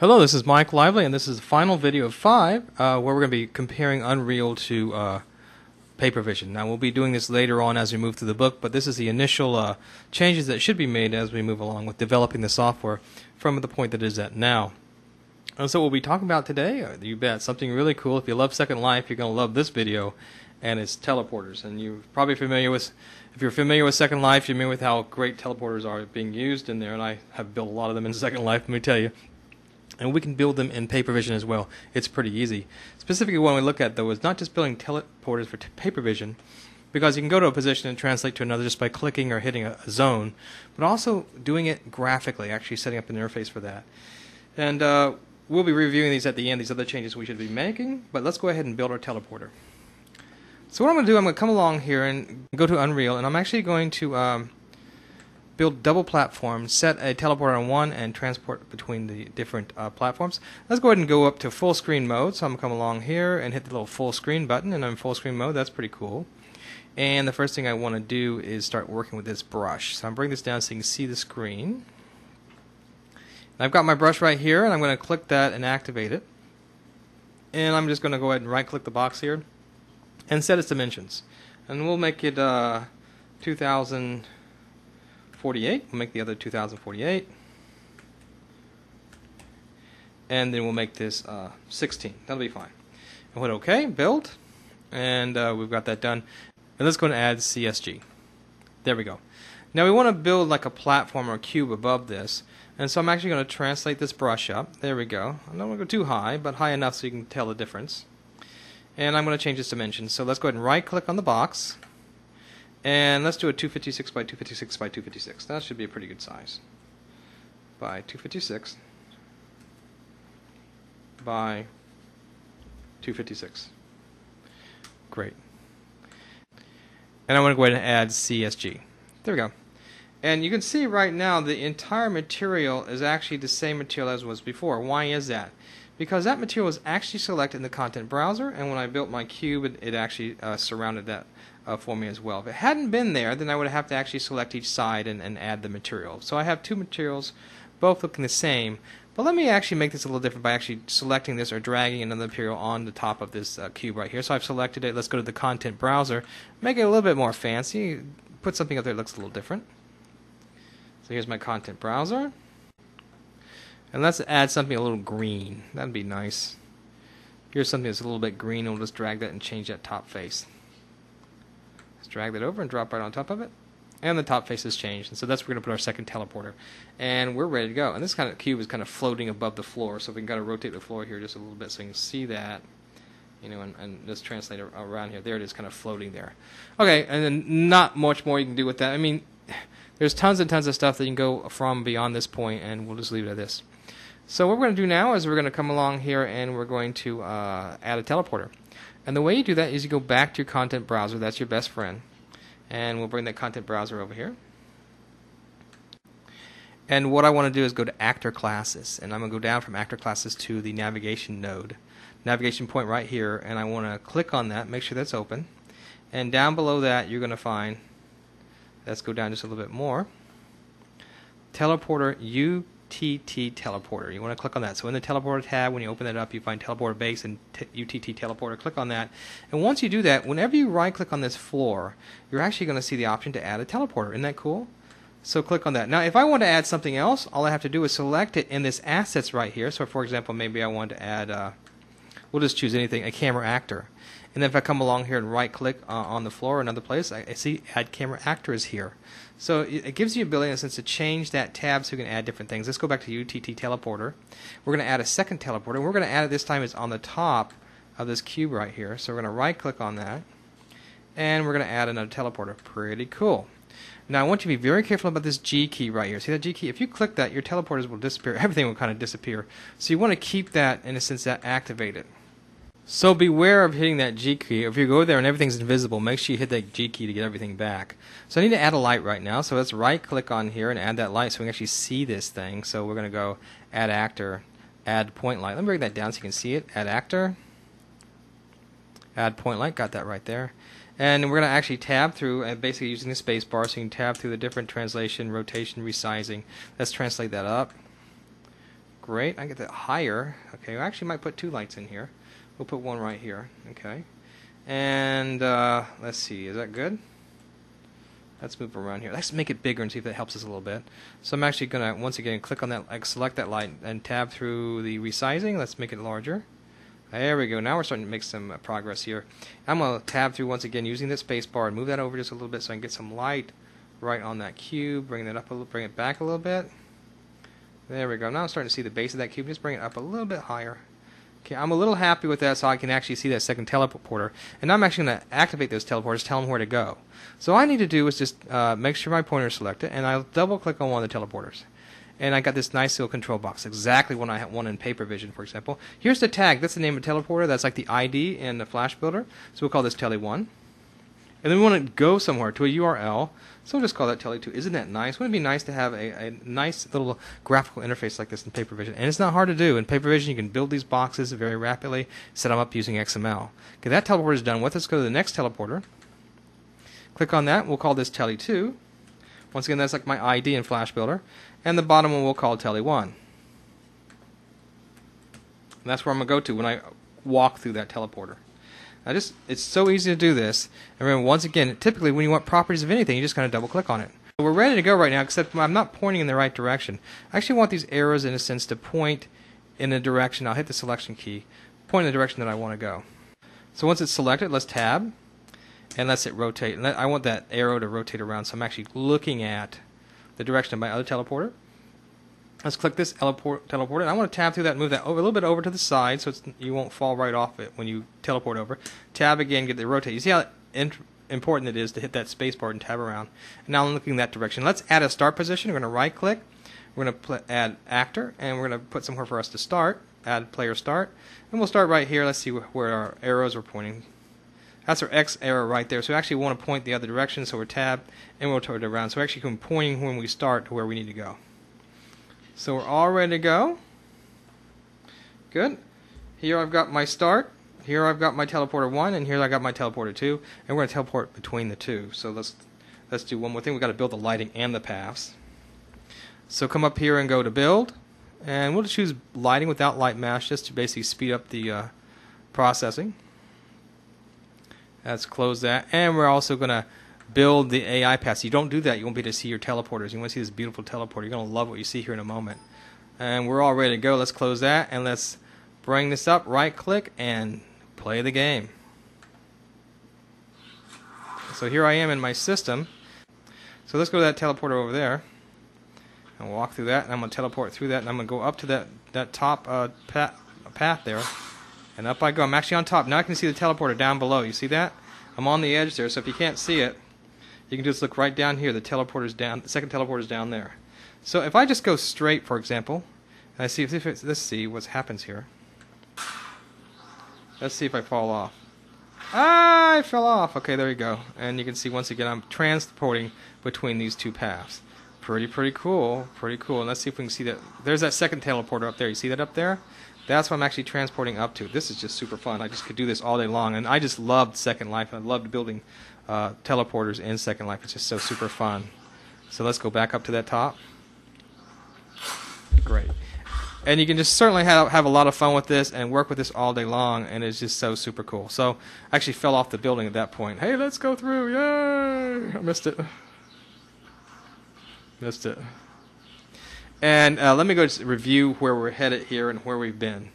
Hello, this is Mike Lively, and this is the final video of five, uh, where we're going to be comparing Unreal to uh, Papervision. Now, we'll be doing this later on as we move through the book, but this is the initial uh, changes that should be made as we move along with developing the software from the point that it is at now. And so, what we'll be talking about today, uh, you bet, something really cool. If you love Second Life, you're going to love this video, and it's teleporters. And you're probably familiar with, if you're familiar with Second Life, you're familiar with how great teleporters are being used in there, and I have built a lot of them in Second Life, let me tell you and we can build them in Papervision as well. It's pretty easy. Specifically, what we look at though is not just building teleporters for Papervision, because you can go to a position and translate to another just by clicking or hitting a, a, zone, but also doing it graphically, actually setting up an interface for that. And uh, we'll be reviewing these at the end, these other changes we should be making, but let's go ahead and build our teleporter. So what I'm going to do, I'm going to come along here and go to Unreal, and I'm actually going to um, build double platforms, set a teleporter on one, and transport between the different uh, platforms. Let's go ahead and go up to full screen mode. So I'm going to come along here and hit the little full screen button, and I'm in full screen mode. That's pretty cool. And the first thing I want to do is start working with this brush. So I'm bringing this down so you can see the screen. I've got my brush right here, and I'm going to click that and activate it. And I'm just going to go ahead and right click the box here and set its dimensions. And we'll make it uh, 2000 48. We'll make the other 2048. And then we'll make this uh, 16. That'll be fine. And hit OK, build. And uh, we've got that done. And let's go and add CSG. There we go. Now we want to build like a platform or a cube above this. And so I'm actually going to translate this brush up. There we go. I don't want to go too high, but high enough so you can tell the difference. And I'm going to change its dimensions. So let's go ahead and right click on the box. And let's do a 256 by 256 by 256. That should be a pretty good size. By 256 by 256. Great. And I want to go ahead and add CSG. There we go. And you can see right now the entire material is actually the same material as was before. Why is that? Because that material was actually selected in the content browser, and when I built my cube, it, it actually uh, surrounded that uh, for me as well. If it hadn't been there, then I would have to actually select each side and, and add the material. So I have two materials, both looking the same. But let me actually make this a little different by actually selecting this or dragging another material on the top of this uh, cube right here. So I've selected it. Let's go to the content browser, make it a little bit more fancy, put something up there that looks a little different. So here's my content browser. And let's add something a little green. That'd be nice. Here's something that's a little bit green, and we'll just drag that and change that top face Let's drag that over and drop right on top of it. And the top face has changed. And so that's where we're going to put our second teleporter. And we're ready to go. And this kind of cube is kind of floating above the floor. So we can kind of rotate the floor here just a little bit so you can see that. You know, and, and just translate around here. There it is, kind of floating there. Okay, and then not much more you can do with that. I mean, there's tons and tons of stuff that you can go from beyond this point, and we'll just leave it at this. So what we're going to do now is we're going to come along here and we're going to uh, add a teleporter. And the way you do that is you go back to your content browser. That's your best friend. And we'll bring that content browser over here. And what I want to do is go to actor classes. And I'm going to go down from actor classes to the navigation node. Navigation point right here. And I want to click on that, make sure that's open. And down below that, you're going to find, let's go down just a little bit more, teleporter UTT teleporter. You want to click on that. So in the teleporter tab, when you open that up, you find teleporter base and UTT teleporter. Click on that. And once you do that, whenever you right click on this floor, you're actually going to see the option to add a teleporter. Isn't that cool? So click on that. Now, if I want to add something else, all I have to do is select it in this assets right here. So for example, maybe I want to add, uh, we'll just choose anything, a camera actor. And then if I come along here and right click uh, on the floor or another place, I, I, see add camera actor is here. So it, gives you the ability in a sense to change that tab so you can add different things. Let's go back to UTT teleporter. We're going to add a second teleporter. We're going to add it this time is on the top of this cube right here. So we're going to right click on that. And we're going to add another teleporter. Pretty cool. Now I want you to be very careful about this G key right here. See that G key? If you click that, your teleporters will disappear. Everything will kind of disappear. So you want to keep that in a sense that activated. So beware of hitting that G key. If you go there and everything's invisible, make sure you hit that G key to get everything back. So I need to add a light right now. So let's right click on here and add that light so we can actually see this thing. So we're going to go add actor, add point light. Let me bring that down so you can see it. Add actor, add point light. Got that right there. And we're going to actually tab through and basically using the space bar so you can tab through the different translation, rotation, resizing. Let's translate that up. Great. I get that higher. Okay, I actually might put two lights in here. We'll put one right here. Okay. And uh, let's see, is that good? Let's move around here. Let's make it bigger and see if that helps us a little bit. So I'm actually going to, once again, click on that, like, select that light and tab through the resizing. Let's make it larger. There we go. Now we're starting to make some uh, progress here. I'm going to tab through once again using the space bar and move that over just a little bit so I can get some light right on that cube. Bring that up a little, bring it back a little bit. There we go. Now I'm starting to see the base of that cube. Just bring it up a little bit higher. Okay, I'm a little happy with that so I can actually see that second teleporter. And I'm actually going to activate those teleporters, tell them where to go. So all I need to do is just uh, make sure my pointer is selected, and I'll double click on one of the teleporters. And I got this nice little control box, exactly what I want in Papervision, for example. Here's the tag. That's the name of the teleporter. That's like the ID in the Flash Builder. So we'll call this Tele1. And then we want to go somewhere to a URL. So we'll just call that Tele2. Isn't that nice? Wouldn't it be nice to have a, a nice little graphical interface like this in Papervision? And it's not hard to do. In Papervision, you can build these boxes very rapidly, set them up using XML. Okay, that teleporter is done with. Let's go to the next teleporter. Click on that. We'll call this Tele2. Once again, that's like my ID in Flash Builder. And the bottom one we'll call Tele1. And that's where I'm going to go to when I walk through that teleporter. I just it's so easy to do this. And remember, once again, typically when you want properties of anything, you just kind of double click on it. We're ready to go right now, except I'm not pointing in the right direction. I actually want these arrows, in a sense, to point in a direction. I'll hit the selection key, point in the direction that I want to go. So once it's selected, let's tab, and let's hit rotate. And I want that arrow to rotate around, so I'm actually looking at the direction of my other teleporter. Let's click this teleport, teleporter. And I want to tab through that and move that over a little bit over to the side so you won't fall right off it when you teleport over. Tab again, get the rotate. You see how important it is to hit that space bar and tab around. And now I'm looking in that direction. Let's add a start position. We're going to right click. We're going to add actor and we're going to put somewhere for us to start. Add player start. And we'll start right here. Let's see where our arrows are pointing. That's our X arrow right there. So we actually want to point the other direction. So we're tab and we'll turn it around. So we're actually pointing when we start to where we need to go. So we're all ready to go. Good. Here I've got my start. Here I've got my teleporter 1, and here I got my teleporter 2. And we're going to teleport between the two. So let's let's do one more thing. We've got to build the lighting and the paths. So come up here and go to build. And we'll just choose lighting without Lightmass just to basically speed up the uh, processing. Let's close that. And we're also going to build the AI paths. You don't do that, you won't be able to see your teleporters. You want to see this beautiful teleporter. You're going to love what you see here in a moment. And we're all ready to go. Let's close that and let's bring this up, right click, and play the game. So here I am in my system. So let's go to that teleporter over there and walk through that. And I'm going to teleport through that, and I'm going to go up to that, that top uh, path, path there. And up I go. I'm actually on top. Now I can see the teleporter down below. You see that? I'm on the edge there, so if you can't see it, you can just look right down here. The teleporter's down. The second teleporter's down there. So if I just go straight, for example, and I see if let's see what happens here. Let's see if I fall off. Ah, I fell off. Okay, there you go. And you can see once again I'm transporting between these two paths. Pretty, pretty cool. Pretty cool. And let's see if we can see that. There's that second teleporter up there. You see that up there? That's what I'm actually transporting up to. This is just super fun. I just could do this all day long. And I just loved Second Life. I loved building uh, teleporters in Second Life. It's just so super fun. So let's go back up to that top. Great. And you can just certainly have, have a lot of fun with this and work with this all day long, and it's just so super cool. So I actually fell off the building at that point. Hey, let's go through. Yay! I missed it. Missed it. And uh, let me go review where we're headed here and where we've been.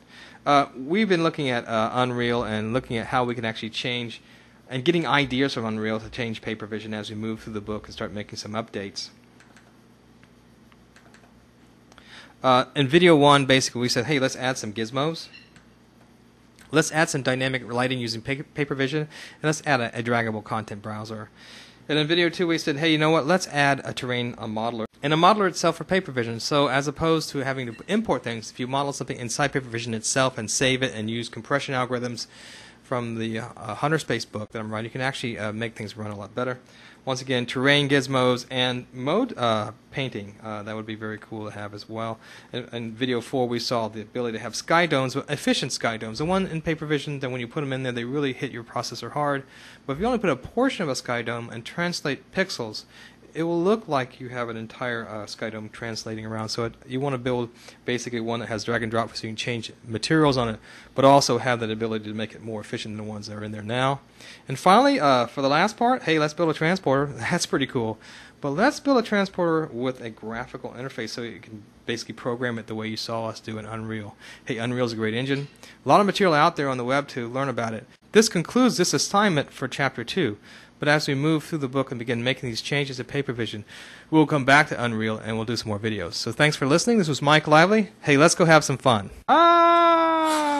Uh, we've been looking at uh, Unreal and looking at how we can actually change and getting ideas from Unreal to change Papervision as we move through the book and start making some updates. Uh, in video one, basically, we said, hey, let's add some gizmos. Let's add some dynamic lighting using Papervision, and let's add a, a draggable content browser. And in video two, we said, hey, you know what? Let's add a terrain a modeler. And a modeler itself for Papervision. So as opposed to having to import things, if you model something inside Papervision itself and save it and use compression algorithms, from the uh, Hunter Space book that I'm writing, you can actually uh, make things run a lot better. Once again, terrain gizmos and mode uh, painting, uh, that would be very cool to have as well. In, in, video 4, we saw the ability to have sky domes, efficient sky domes. The one in Papervision, that when you put them in there, they really hit your processor hard. But if you only put a portion of a sky dome and translate pixels, it will look like you have an entire uh, SkyDome translating around. So it, you want to build basically one that has drag and drop so you can change materials on it, but also have that ability to make it more efficient than the ones that are in there now. And finally, uh, for the last part, hey, let's build a transporter. That's pretty cool. But let's build a transporter with a graphical interface so you can basically program it the way you saw us do in Unreal. Hey, Unreal's a great engine. A lot of material out there on the web to learn about it. This concludes this assignment for Chapter 2. But as we move through the book and begin making these changes to Papervision, we'll come back to Unreal and we'll do some more videos. So thanks for listening. This was Mike Lively. Hey, let's go have some fun. Ah!